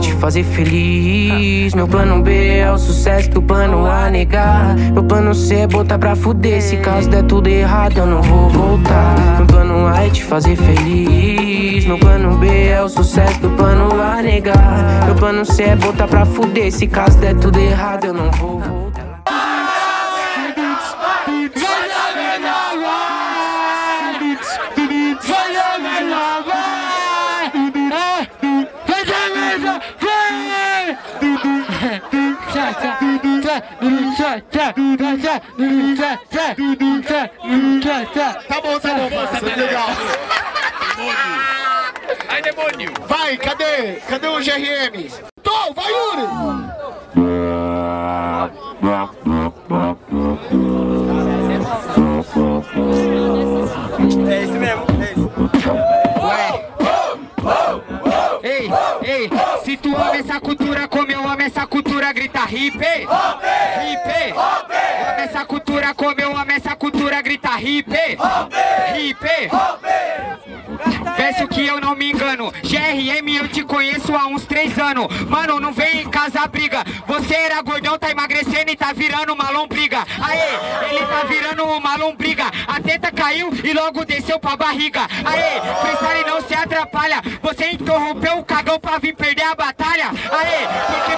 te fazer feliz. Meu plano B é o sucesso do plano A negar. Meu plano C é botar pra fuder. Se caso der tudo errado, eu não vou voltar. Meu plano A é te fazer feliz. Meu plano B é o sucesso do plano A negar. Meu plano C é botar pra fuder. Se caso der tudo errado, eu não vou voltar. Tá bom, tá bom, moça, tá legal. Ai, demônio! Vai, cadê? Cadê o GRM? Tô, vai, Yuri! Grita hip, hip, ama essa cultura como eu amo essa cultura, grita hip, hip. Peço que eu não me engano, GRM eu te conheço há uns três anos. Mano, não vem em casa briga. Você era gordão, tá emagrecendo e tá virando uma lombriga. Aê, ele tá virando uma lombriga. A teta caiu e logo desceu pra barriga. Aê, freestyle não se atrapalha. Você interrompeu o cagão pra vir perder a batalha. Aê, porque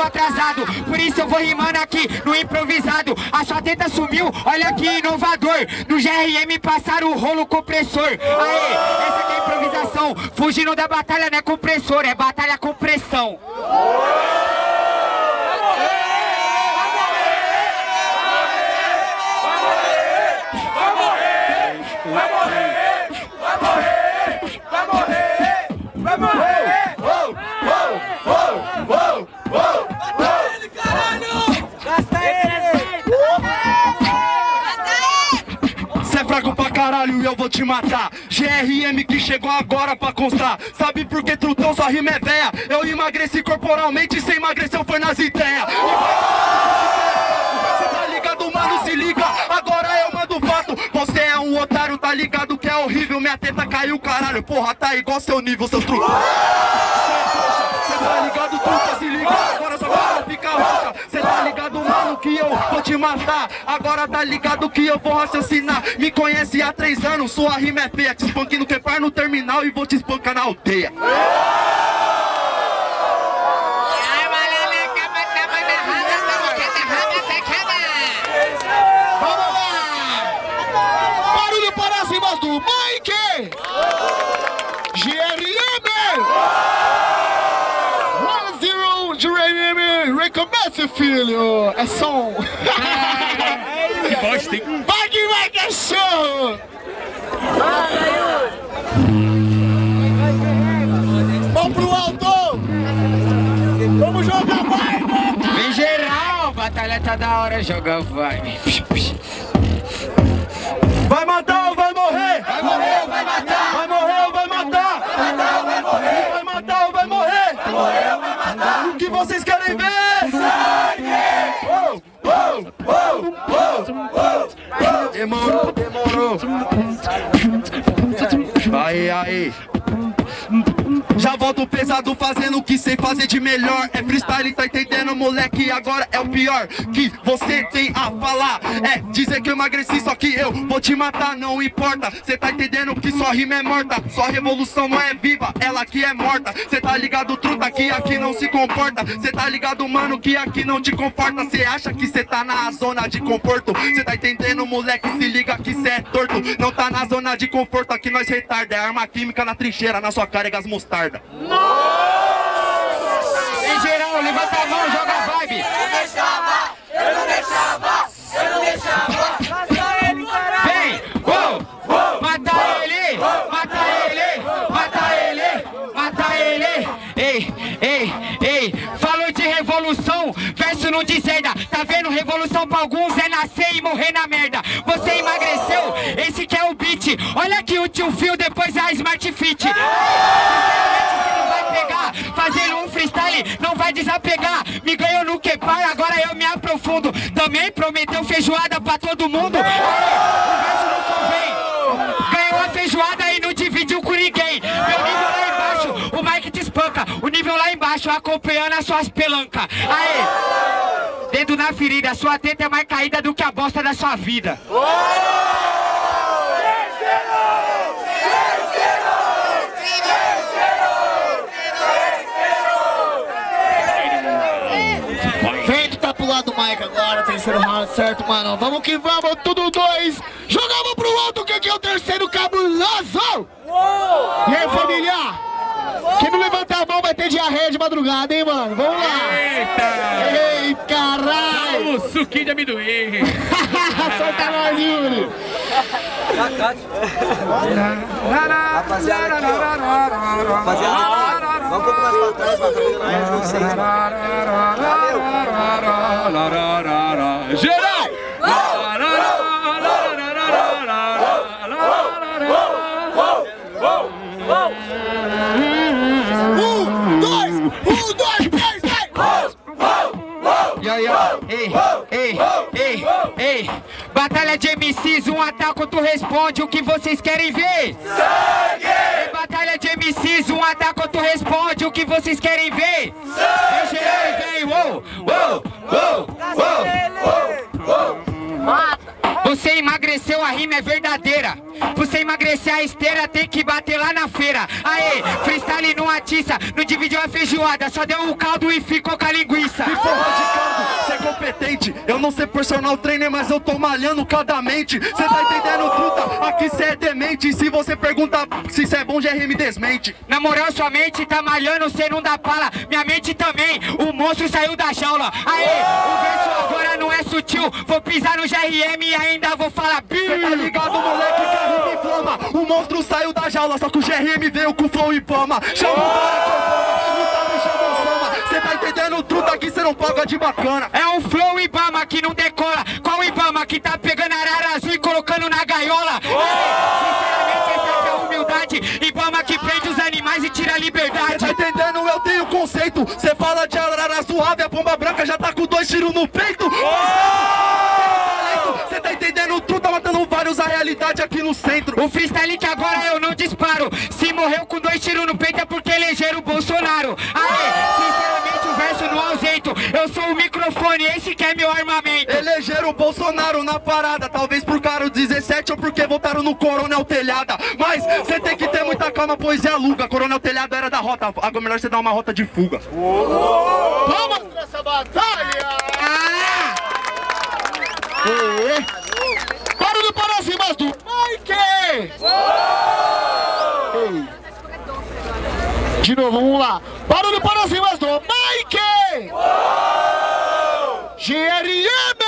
chegou atrasado. Por isso eu vou rimando aqui no improvisado. A sua teta sumiu, olha que inovador. No GRM passaram o rolo compressor. Aê, essa aqui é improvisação. Fugindo da batalha não é compressor, é batalha com pressão. Cê eu vou te matar. GRM que chegou agora pra constar. Sabe por que trutão sua rima é véia? Eu emagreci corporalmente, cê emagreceu foi nas ideias. Cê tá ligado, mano, se liga. Agora eu mando fato. Você é um otário, tá ligado que é horrível. Minha teta caiu, caralho, porra, tá igual seu nível, seus truques Cê tá ligado, truta, se liga. Agora sua cara fica roxa Cê tá ligado, mano, que eu vou te matar. Agora tá ligado que eu vou raciocinar. Me conhece há três anos, sua rima é feia. Te espanquei no quepar no terminal e vou te espancar na aldeia Vamos lá! Barulho para cima do Mike! GRM! 1-0 GRM! Recomece, filho! É som! Bosta, hein? Vai que vai que é! Vamos pro alto! Vamos jogar, vai! Em geral, batalha tá da hora, joga vai. Vai matar ou vai morrer? Vai morrer ou vai matar? Vai morrer ou vai matar? Vai matar ou vai morrer? Vai matar ou vai morrer? Vai morrer ou vai matar? O que vocês querem ver? Demorou, demorou. Aí, aí. Já volto pesado fazendo o que sei fazer de melhor. É freestyle, tá entendendo, moleque? Agora é o pior que você tem a falar. É dizer que eu emagreci, só que eu vou te matar, não importa. Cê tá entendendo que sua rima é morta. Sua revolução não é viva, ela que é morta. Cê tá ligado, truta, que aqui não se comporta. Cê tá ligado, mano, que aqui não te conforta. Cê acha que cê tá na zona de conforto. Cê tá entendendo, moleque? Se liga que cê é torto. Não tá na zona de conforto, aqui nós retarda. É arma química na trincheira, na sua cara é mostarda Em geral, levanta a mão, joga a vibe. Vem, uou, mata ele, mata ele, mata ele, mata ele. Ei, ei, ei, falou de revolução, verso não desenda. Tá vendo? Revolução pra alguns é nascer e morrer na merda. Você emagreceu, esse que é o beat. Olha aqui o tio Fio, depois a Smart Fit. Sinceramente, você não vai pegar, fazendo não vai desapegar. Me ganhou no Kepar, agora eu me aprofundo. Também prometeu feijoada pra todo mundo. Aê, o verso não convém. Ganhou a feijoada e não dividiu com ninguém. Meu nível lá embaixo, o Mike te espanca. O nível lá embaixo. embaixo acompanhando as suas pelancas. Aê! Dedo na ferida, sua teta é mais caída do que a bosta da sua vida. Vem que tá pro lado do Mike agora, terceiro round, certo, mano? Vamos que vamos, tudo dois. Jogamos pro alto, que aqui é o terceiro cabuloso. E aí, família? Quem não levantar a mão vai ter diarreia de madrugada, hein, mano? Vamos lá. Eita! Ei, caralho. O suquinho de amendoim. Solta nós, Yuri. Rapaziada, vamos um pouco mais pra trás, pra trás, mais vocês, mano. Geral! Um, dois, um, dois, três, vai. Yo, yo, ei, ei, ei, ei. Batalha de MCs, um ataque, tu responde o que vocês querem ver. Sangue! Batalha de MCs, um ataque, o que vocês querem ver. Emagreceu, a rima é verdadeira. Você emagrecer a esteira, tem que bater lá na feira. Aê, freestyle não atiça, não dividiu a feijoada, só deu o caldo e ficou com a linguiça. Que porra de caldo, cê é competente Eu não sei personal trainer, mas eu tô malhando cada mente Cê tá entendendo, truta? Aqui cê é demente se você pergunta se cê é bom, GRM desmente Na moral, sua mente tá malhando, cê não dá pala. Minha mente também, o monstro saiu da jaula. Aê, o verso agora sutil. Vou pisar no GRM e ainda vou falar bi. Cê tá ligado, moleque, rima inflama O monstro saiu da jaula, só que o GRM veio com flow e pama Chama o fama, não tá fama Cê tá entendendo, truta? Aqui cê não paga de bacana É um flow Ibama que não decola. Qual Ibama que tá pegando arara azul e colocando na gaiola? É humildade. Ibama que prende os animais e tira a Cê liberdade. tá entendendo? Eu tenho conceito. Cê fala de arara suave, a bomba branca já tá com dois tiros no peito. Cê tá entendendo? Tu tá matando vários, a realidade aqui no centro. O freestyle que agora eu não disparo. Se morreu com dois tiros no peito é porque elegeram o Bolsonaro. Aê, sinceramente o verso não ausento. Eu sou o microfone, esse que é meu armamento. Elegeram o Bolsonaro na parada, talvez por caro 17 ou porque votaram no Coronel Telhada. Mas cê tem que ter muita calma, pois é aluga. Coronel Telhado era da rota, agora melhor você dar uma rota de fuga. Vamos nessa batalha. Ah para cima do Mike! Ei. De novo, vamos lá. Barulho para cima do Mike! GRM!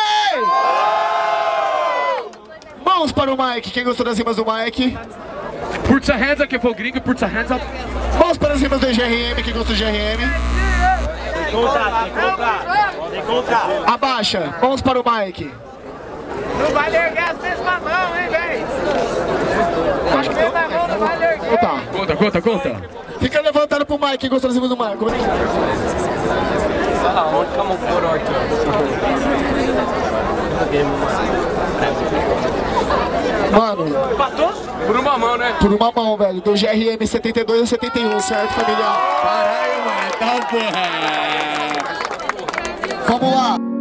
Mãos para o Mike. Quem gostou das rimas do Mike? Put your hands up, que for gringo, put your hands up. Mãos para as rimas do GRM. Quem gostou do GRM? Contar, tem que contar. Tem que contar. Abaixa. Mãos para o Mike. Não vai lergar as mesmas mãos, hein, velho? As mesmas mãos não Conta, conta, conta. Fica levantando pro Mike. Rimas do Mike? Como é Mano, Por uma mão, né? por uma mão, velho. Do GRM 72 a 71, certo, família? Caralho, mano. Tá porra. Vamos lá.